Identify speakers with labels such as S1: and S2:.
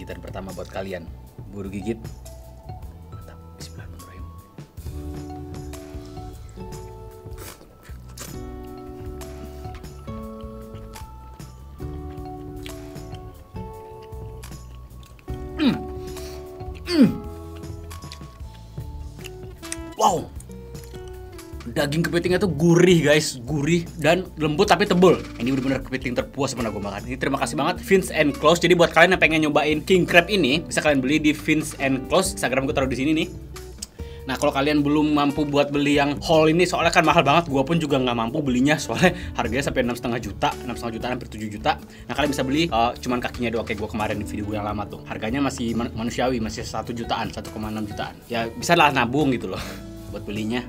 S1: gigitan pertama buat kalian. Buru gigit. Hmm. Hmm. Wow, daging kepitingnya tuh gurih guys, gurih dan lembut tapi tebel. Ini bener-bener kepiting terpuas pernah gue makan. Ini terima kasih banget Vince and Close. Jadi buat kalian yang pengen nyobain king crab ini, bisa kalian beli di Vince and Close. Instagram gue taruh di sini nih. Nah kalau kalian belum mampu buat beli yang whole ini soalnya kan mahal banget, gue pun juga nggak mampu belinya soalnya harganya sampai enam setengah juta, enam setengah juta hampir 7 juta. Nah kalian bisa beli uh, cuman kakinya doang kayak gue kemarin di video gue yang lama tuh. Harganya masih man- manusiawi, masih satu jutaan, 1,6 jutaan. Ya bisa lah nabung gitu loh buat belinya.